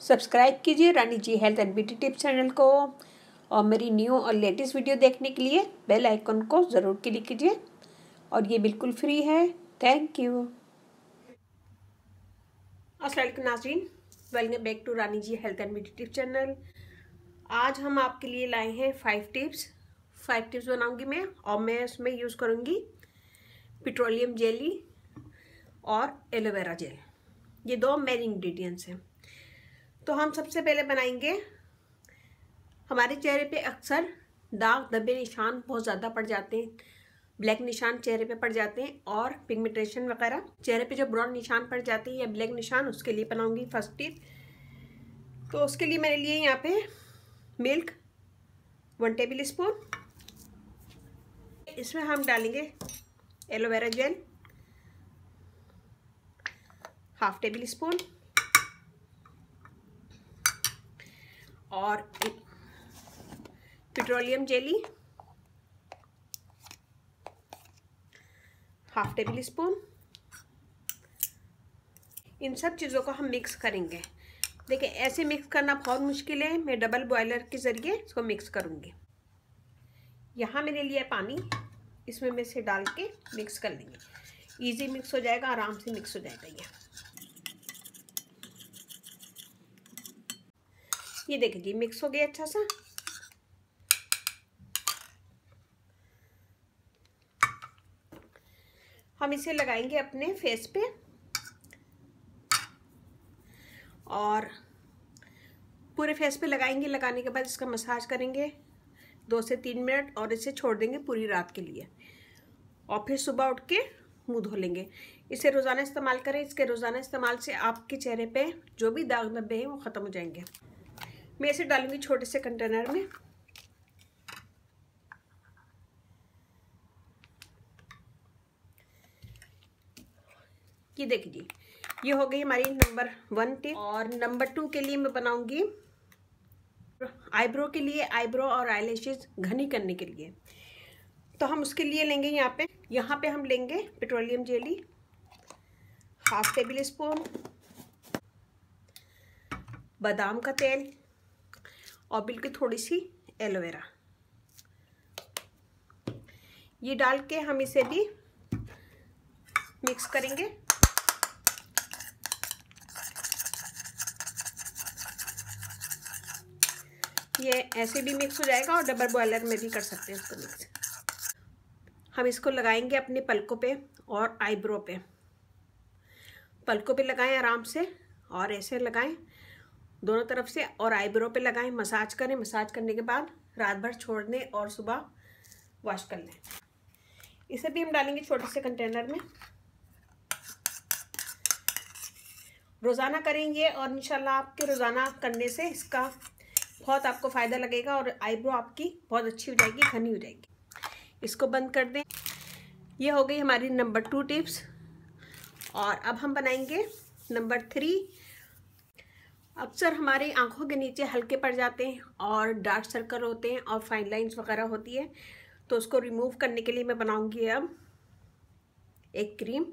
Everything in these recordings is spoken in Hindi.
सब्सक्राइब कीजिए Rani ji health and beauty tips channel को और मेरी न्यू और लेटेस्ट वीडियो देखने के लिए बेल आइकन को ज़रूर क्लिक कीजिए और ये बिल्कुल फ्री है। थैंक यू अस्सलाम नाजरीन welcome back to Rani ji health and beauty tips channel. आज हम आपके लिए लाए हैं फाइव टिप्स फाइव टिप्स बनाऊँगी मैं और मैं उसमें यूज़ करूँगी पेट्रोलियम जेली और एलोवेरा जेल ये दो मेन इंग्रेडिएंट्स हैं। तो हम सबसे पहले बनाएँगे। हमारे चेहरे पे अक्सर दाग धब्बे निशान बहुत ज़्यादा पड़ जाते हैं। ब्लैक निशान चेहरे पे पड़ जाते हैं और पिगमेंटेशन वगैरह। चेहरे पे जो ब्राउन निशान पड़ जाते हैं या ब्लैक निशान, उसके लिए बनाऊँगी फ़र्स्ट टिप तो उसके लिए मेरे लिए यहाँ पे मिल्क वन टेबल स्पून इसमें हम डालेंगे aloe vera gel half table spoon और petroleum jelly half table spoon इन सब चीज़ों को हम मिक्स करेंगे। देखिए, ऐसे मिक्स करना बहुत मुश्किल है। मैं डबल बॉयलर के ज़रिए इसको मिक्स करूँगी। यहाँ मैंने लिया पानी। इसमें मैं इसे डाल के मिक्स कर लेंगे। इजी मिक्स हो जाएगा, आराम से मिक्स हो जाएगा ये। ये देखिए मिक्स हो गया अच्छा सा। हम इसे लगाएँगे अपने फेस पे। और पूरे फेस पे लगाएँगे, लगाने के बाद इसका मसाज करेंगे दो से तीन मिनट और इसे छोड़ देंगे पूरी रात के लिए। और फिर सुबह उठ के मुँह धो लेंगे। इसे रोज़ाना इस्तेमाल करें, इसके रोज़ाना इस्तेमाल से आपके चेहरे पे जो भी दाग धब्बे हैं वो ख़त्म हो जाएँगे। मैं इसे डालूँगी छोटे से कंटेनर में। ये देखिए ये हो गई हमारी नंबर वन टिप और नंबर टू के लिए मैं बनाऊँगी आईब्रो के लिए आईब्रो और आईलैशेस घनी करने के लिए। तो हम उसके लिए लेंगे यहाँ पे यहाँ पे हम लेंगे petroleum jelly half table spoon बादाम का तेल और बिल्कुल थोड़ी सी एलोवेरा। ये डाल के हम इसे भी मिक्स करेंगे। ये ऐसे भी मिक्स हो जाएगा और डबल बॉयलर में भी कर सकते हैं इसको मिक्स। हम इसको लगाएँगे अपने पलकों पे और आईब्रो पे। पलकों पे लगाएँ आराम से और ऐसे लगाएँ दोनों तरफ़ से और आईब्रो पे लगाएँ, मसाज करें। मसाज करने के बाद रात भर छोड़ दें और सुबह वॉश कर लें। इसे भी हम डालेंगे छोटे से कंटेनर में। रोज़ाना करेंगे और इंशाल्लाह आपके रोज़ाना करने से इसका बहुत आपको फ़ायदा लगेगा और आईब्रो आपकी बहुत अच्छी हो जाएगी, घनी हो जाएगी। इसको बंद कर दें। ये हो गई हमारी नंबर टू टिप्स। और अब हम बनाएँगे नंबर थ्री अक्सर हमारी आँखों के नीचे हल्के पड़ जाते हैं और डार्क सर्कल होते हैं और फाइन लाइंस वगैरह होती है। तो उसको रिमूव करने के लिए मैं बनाऊँगी अब एक क्रीम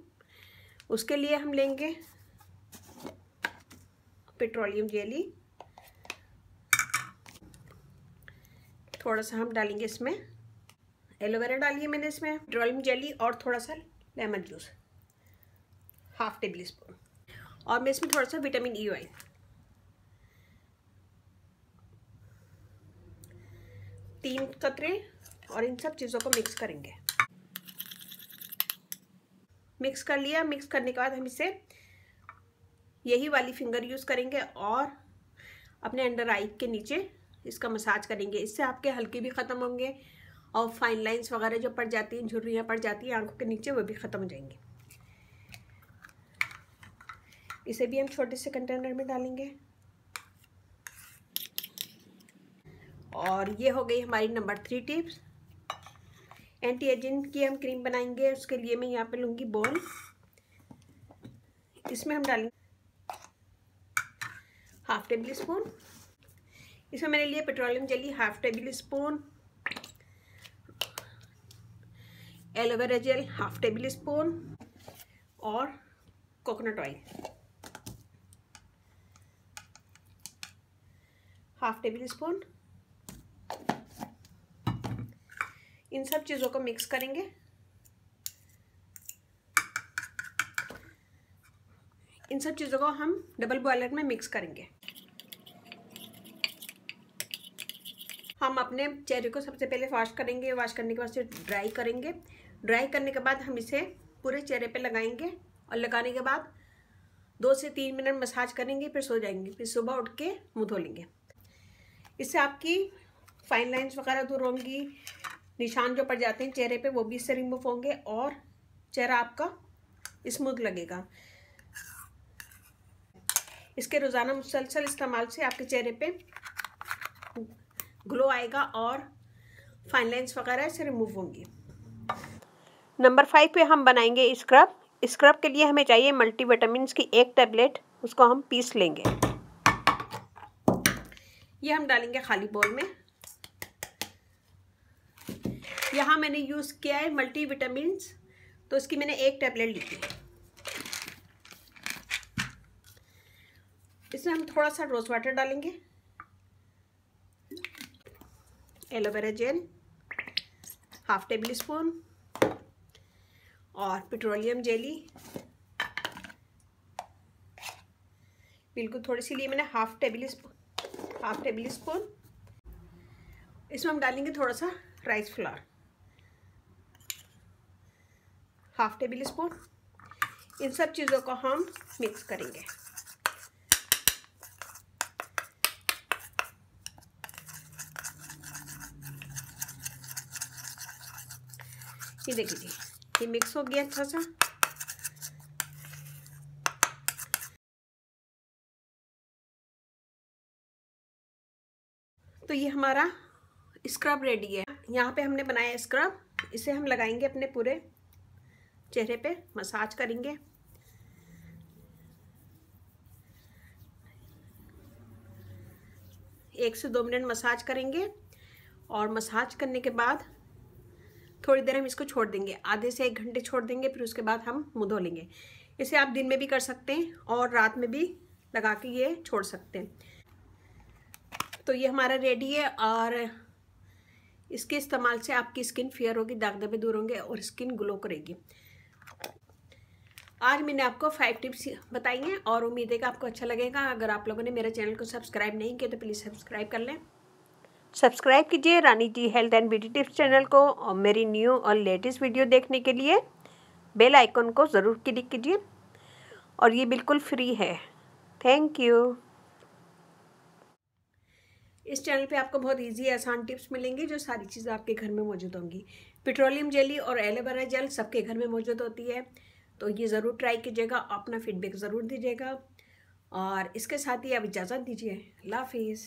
उसके लिए हम लेंगे पेट्रोलियम जेली थोड़ा सा हम डालेंगे इसमें। एलोवेरा डालिए मैंने इसमें पेट्रोलियम जेली और थोड़ा सा lemon juice half table spoon और मैं इसमें थोड़ा सा विटामिन ई ऑयल तीन कतरे और इन सब चीज़ों को मिक्स करेंगे। मिक्स कर लिया। मिक्स करने के बाद हम इसे यही वाली फिंगर यूज़ करेंगे और अपने अंडर आई के नीचे इसका मसाज करेंगे। इससे आपके हल्के भी ख़त्म होंगे और फाइन लाइंस वगैरह जो पड़ जाती हैं, झुर्रियाँ पड़ जाती हैं आँखों के नीचे, वो भी ख़त्म हो जाएँगे। इसे भी हम छोटे से कंटेनर में डालेंगे। और ये हो गई हमारी number three tips. Anti ageing की हम क्रीम बनाएँगे, उसके लिए मैं यहाँ पे लूँगी बॉल। इसमें हम डालेंगे हाफ़ टेबल स्पून। इसमें मैंने लिया petroleum jelly half tablespoon. Aloe vera gel half tablespoon. और coconut oil half table spoon. इन सब चीज़ों को मिक्स करेंगे। इन सब चीज़ों को हम डबल बॉयलर में मिक्स करेंगे। हम अपने चेहरे को सबसे पहले वॉश करेंगे। वॉश करने के बाद से ड्राई करेंगे। ड्राई करने के बाद हम इसे पूरे चेहरे पे लगाएँगे और लगाने के बाद दो से तीन मिनट मसाज करेंगे, फिर सो जाएँगे। फिर सुबह उठ के मुँह धो लेंगे। इससे आपकी फाइन लाइन्स वगैरह दूर होंगी। निशान जो पड़ जाते हैं चेहरे पे, वो भी इससे रिमूव होंगे और चेहरा आपका स्मूथ लगेगा। इसके रोज़ाना मुसलसल इस्तेमाल से आपके चेहरे पे ग्लो आएगा और फाइन लाइन्स वगैरह से रिमूव होंगी। नंबर फाइव पे हम बनाएँगे स्क्रब स्क्रब के लिए हमें चाहिए मल्टीविटामिन की एक टेबलेट उसको हम पीस लेंगे। ये हम डालेंगे खाली बोल में। यहाँ मैंने यूज़ किया है मल्टीविटामिन तो इसकी मैंने एक टेबलेट ली थी। इसमें हम थोड़ा सा रोज़ वाटर डालेंगे। Aloe vera gel half tablespoon और पेट्रोलियम जेली बिल्कुल थोड़ी सी लिए मैंने half table spoon half table spoon इसमें हम डालेंगे थोड़ा सा rice flour half table spoon इन सब चीज़ों को हम मिक्स करेंगे। ये देखिए जी ये मिक्स हो गया अच्छा सा। तो ये हमारा स्क्रब रेडी है। यहाँ पे हमने बनाया स्क्रब इसे हम लगाएँगे अपने पूरे चेहरे पे मसाज करेंगे। एक से दो मिनट मसाज करेंगे और मसाज करने के बाद थोड़ी देर हम इसको छोड़ देंगे। आधे से एक घंटे छोड़ देंगे, फिर उसके बाद हम मुँह धो लेंगे इसे आप दिन में भी कर सकते हैं और रात में भी लगा के ये छोड़ सकते हैं। तो ये हमारा रेडी है और इसके इस्तेमाल से आपकी स्किन फेयर होगी दाग धब्बे दूर होंगे और स्किन ग्लो करेगी। आज मैंने आपको फाइव टिप्स बताई हैं और उम्मीद है कि आपको अच्छा लगेगा। अगर आप लोगों ने मेरे चैनल को सब्सक्राइब नहीं किया तो प्लीज़ सब्सक्राइब कर लें। सब्सक्राइब कीजिए Rani ji health and beauty tips channel को और मेरी न्यू और लेटेस्ट वीडियो देखने के लिए बेल आइकन को ज़रूर क्लिक कीजिए और ये बिल्कुल फ्री है। थैंक यू इस चैनल पे आपको बहुत इजी आसान टिप्स मिलेंगी, जो सारी चीज़ें आपके घर में मौजूद होंगी। पेट्रोलियम जेली और एलोवेरा जेल सबके घर में मौजूद होती है। तो ये ज़रूर ट्राई कीजिएगा, अपना फीडबैक ज़रूर दीजिएगा और इसके साथ ही आप इजाज़त दीजिए। हाफिज़।